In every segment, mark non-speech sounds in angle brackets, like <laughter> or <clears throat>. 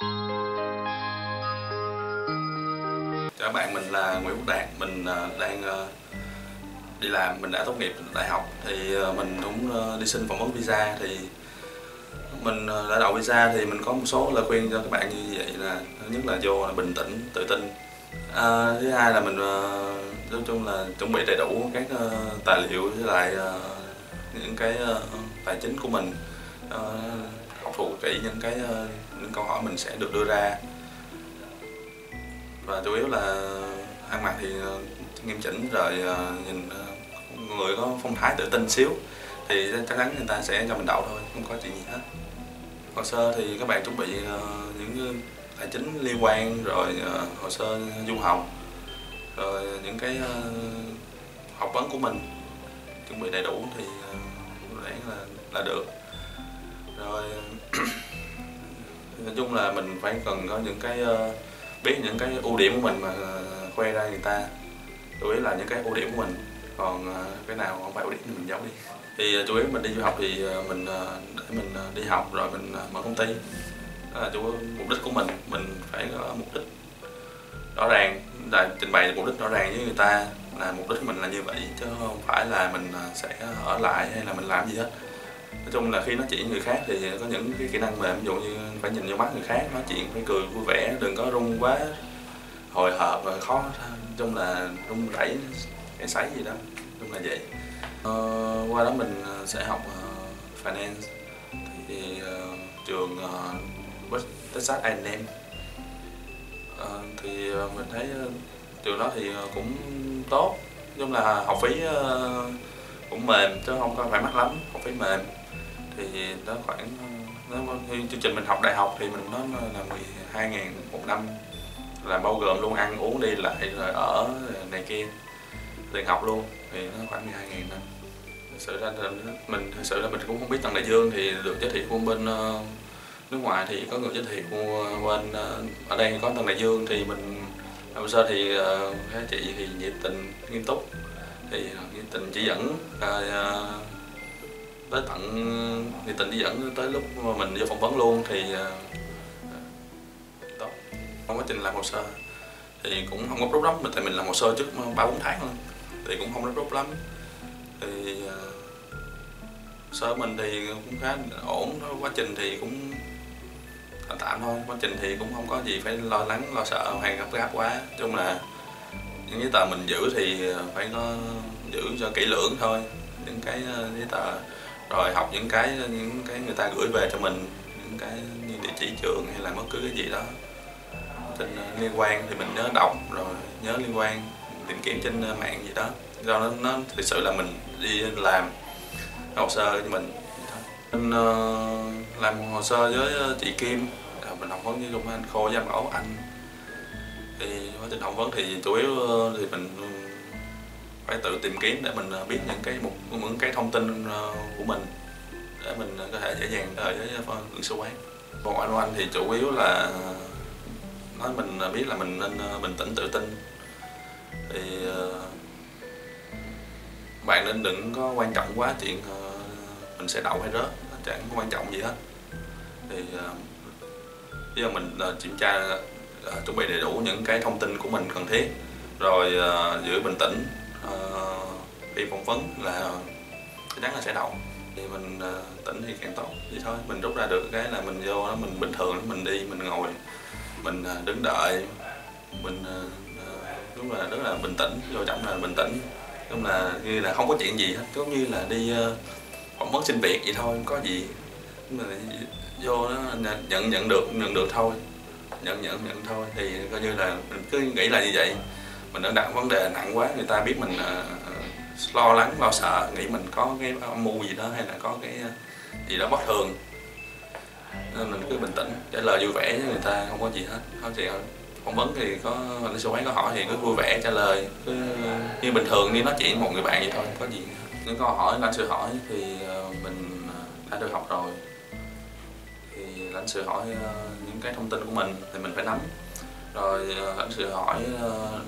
Chào các bạn, mình là Nguyễn Quốc Đạt, mình à, đang à, đi làm, mình đã tốt nghiệp đại học. Thì à, mình cũng đi xin phỏng vấn visa. Thì mình đã đậu visa thì mình có một số lời khuyên cho các bạn như vậy là thứ nhất là vô là bình tĩnh, tự tin. À, thứ hai là mình nói chung là chuẩn bị đầy đủ các tài liệu với lại những cái tài chính của mình phụ kỹ những cái ờ, những câu hỏi mình sẽ được đưa ra. Và chủ yếu là ăn mặc thì ờ, nghiêm chỉnh rồi ờ, nhìn người có phong thái tự tin xíu thì chắc chắn người ta sẽ cho mình đậu thôi, không có chuyện gì hết. Hồ sơ thì các bạn chuẩn bị những tài chính liên quan rồi hồ sơ du học, rồi những cái học vấn của mình. Chuẩn bị đầy đủ thì có lẽ là là được rồi, <clears throat> nói chung là mình phải cần có những cái ờ, biết những cái ưu điểm của mình mà ờ, khoe ra người ta. Chủ yếu là những cái ưu điểm của mình. Còn ờ, cái nào không phải ưu điểm thì mình giấu đi. Thì chủ yếu mình đi du học thì mình để mình đi học rồi mình mở công ty. Đó là chủ yếu mục đích của mình. Mình phải có mục đích rõ ràng. Là trình bày mục đích rõ ràng với người ta. Là mục đích của mình là như vậy, chứ không phải là mình sẽ ở lại hay là mình làm gì hết nói chung là khi nói chuyện với người khác thì có những cái kỹ năng mềm ví dụ như phải nhìn vô mắt người khác nói chuyện phải cười vui vẻ đừng có run quá hồi hộp và khó nói chung là run rẩy cái sấy gì đó nói chung là vậy. Ờ, qua đó mình ờ, sẽ học uh, finance. Thì uh, trường uh, Texas A&M uh, thì uh, mình thấy uh, trường đó thì uh, cũng tốt. Nói chung là học phí uh, cũng mềm, chứ không có phải mắc lắm, không phải mềm. Thì nó khoảng, nó như chương trình mình học đại học thì mình nó là 12 ngàn một năm là bao gồm luôn ăn uống đi lại rồi ở này kia, tiền học luôn. Thì nó khoảng 12 ngàn năm thực sự ra là mình thực sự là mình cũng không biết tầng đại dương thì được giới thiệu bên ờ, nước ngoài thì có người giới thiệu bên ờ, ở đây có tầng đại dương thì mình hồ sơ thì ờ, các chị thì nhiệt tình, nghiêm túc thì nhiệt tình chỉ dẫn rồi tới tận nhiệt tình chỉ dẫn tới lúc mà mình vô phỏng vấn luôn thì à, ờ, tốt trong quá trình làm hồ sơ. Thì cũng không có rút lắm tại mình làm hồ sơ trước ba bốn tháng thôi thì cũng không có rút lắm. Thì sơ mình thì cũng khá ổn quá trình thì cũng tạm thôi quá trình thì cũng không có gì phải lo lắng lo sợ hay gấp gáp quá chung là những giấy tờ mình giữ thì phải có giữ cho kỹ lưỡng thôi. Những cái ờ, giấy tờ rồi học những cái ờ, những cái người ta gửi về cho mình những cái như địa chỉ trường hay là bất cứ cái gì đó. Tin ờ, liên quan thì mình nhớ đọc rồi nhớ liên quan tìm kiếm trên mạng gì đó. Do nó, nó thực sự là mình đi làm hồ sơ cho mình. Mình làm hồ sơ với chị Kim. Mình phỏng vấn với công an Khô với anh Bảo Anh thì quá trình phỏng vấn thì chủ yếu ờ, thì mình ừ, phải tự tìm kiếm để mình ờ, biết những cái một những cái thông tin ờ, của mình để mình có thể dễ dàng tới với ờ, lãnh quán. Còn anh anh thì chủ yếu là nói mình biết là mình nên bình tĩnh tự tin. Thì bạn nên đừng có quan trọng quá chuyện mình sẽ đậu hay rớt chẳng có quan trọng gì hết. Thì bây giờ mình kiểm tra À, chuẩn bị đầy đủ những cái thông tin của mình cần thiết. Rồi uh, giữ bình tĩnh à, uh, khi phỏng vấn là chắc chắn là sẽ đậu. Thì mình uh, tỉnh thì càng tốt vậy thôi mình rút ra được cái là mình vô đó mình bình thường mình đi mình ngồi mình uh, đứng đợi mình uh, đúng là rất là bình tĩnh vô trọng là bình tĩnh. Đúng là như là không có chuyện gì hết giống như là đi ờ, phỏng vấn xin việc vậy thôi không có gì. Nhưng mà vô đó nhận nhận được nhận được thôi nhận nhận nhận thôi. Thì coi như là mình cứ nghĩ là như vậy. Mình đã đặt vấn đề nặng quá người ta biết mình uh, lo lắng lo sợ nghĩ mình có cái âm mưu gì đó hay là có cái ờ, gì đó bất thường. Nên mình cứ bình tĩnh trả lời vui vẻ với người ta không có gì hết. Không chị ơi phỏng vấn thì có lãnh sự quán có hỏi thì cứ vui vẻ trả lời. Cứ như bình thường đi nói chuyện với một người bạn vậy thôi có gì. Những câu hỏi lãnh sự hỏi thì mình đã được học rồi anh lãnh sự hỏi ờ, những cái thông tin của mình thì mình phải nắm. Rồi ờ, anh lãnh sự hỏi ờ,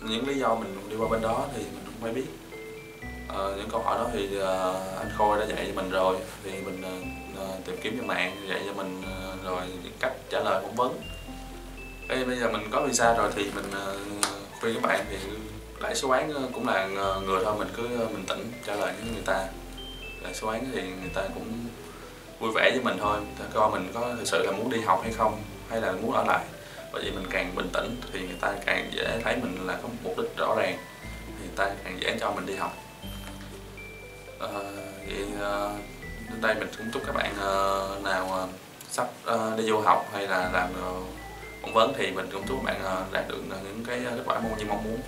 những lý do mình đi qua bên đó thì mình cũng phải biết. À, những câu hỏi đó thì anh Khôi đã dạy cho mình rồi. Thì mình tìm kiếm trên mạng dạy cho mình ờ, rồi cách trả lời phỏng vấn. Ê, bây giờ mình có visa rồi thì mình ờ, khuyên các bạn thì đại sứ quán cũng là người thôi. Mình cứ bình tĩnh trả lời với người ta. Đại sứ quán thì người ta cũng vui vẻ với mình thôi. Ta coi mình có thực sự là muốn đi học hay không hay là muốn ở lại? Bởi vì mình càng bình tĩnh thì người ta càng dễ thấy mình là có một mục đích rõ ràng thì người ta càng dễ cho mình đi học. À, vậy à, đến đây mình cũng chúc các bạn à, nào sắp à, đi du học hay là làm ờ, phỏng vấn thì mình cũng chúc các bạn à, đạt được những cái kết quả mong như mong muốn.